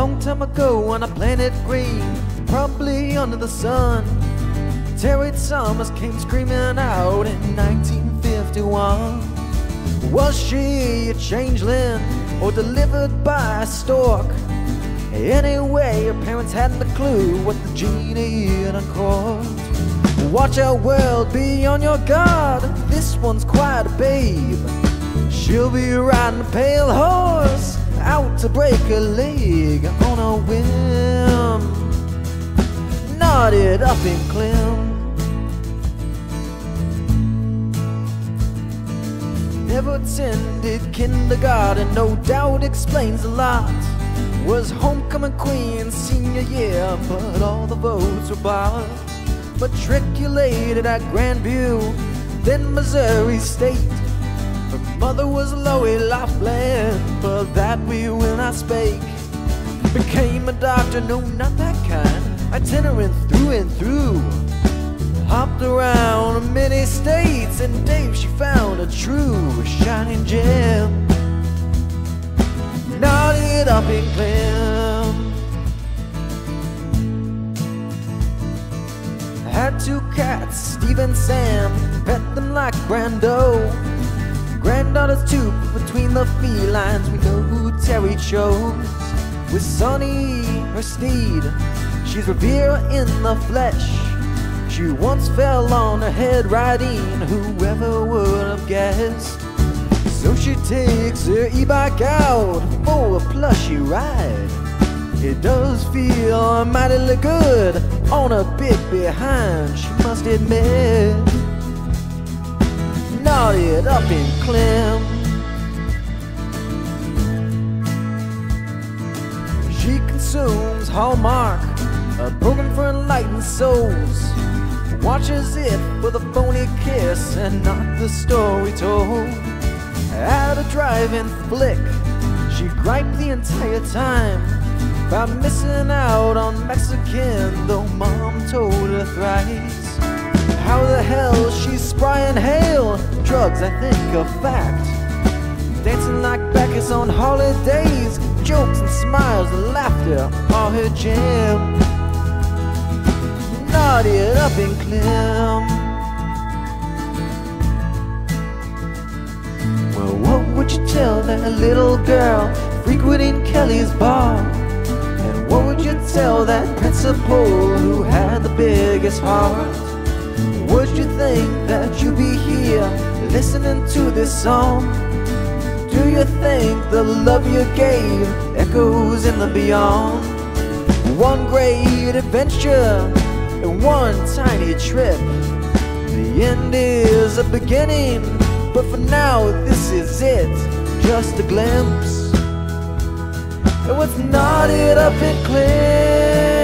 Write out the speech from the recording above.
time ago on a planet green, probably under the sun. Terri Thomas came screaming out in 1951. Was she a changeling or delivered by a stork? Anyway, her parents hadn't a clue what the genie had uncorked. Watch out, world, be on your guard. This one's quite a babe. She'll be riding a pale horse out to break a leg on a whim. Knotted up in Klemm. Never attended kindergarten, no doubt explains a lot. Was homecoming queen senior year, but all the votes were barred. Matriculated at Grand View, then Missouri State. Her mother was Lori Laughlin, but that we will not spake. Became a doctor, no, not that kind, itinerant through and through. Hopped around many states, and Dave, she found a true shining gem. Knotted up in Klemm. Had two cats, Steve and Sam, pet them like Brando. Granddaughters too, between the felines, we know who Terri chose. With Sonny, her steed, she's Revere in the flesh. She once fell on her head riding, whoever would have guessed. So she takes her e-bike out for a plushy ride. It does feel mightily good on a bit behind, she must admit. Up in Klemm. She consumes Hallmark, a program for enlightened souls. Watches it for the phony kiss and not the story told. At a drive-in flick, she griped the entire time about missing out on Mexican, though mom told her thrice. How the hell she's spry and hale? Drugs, I think, a fact. Dancing like Bacchus on holidays, jokes and smiles and laughter are her jam. Knotted up in Klemm. Well, what would you tell that little girl frequenting Kelly's bar? And what would you tell that principal who had the biggest heart? Would you think that you'd be here listening to this song? Do you think the love you gave echoes in the beyond? One great adventure and one tiny trip. The end is a beginning, but for now, this is it. Just a glimpse. It was knotted up in clear.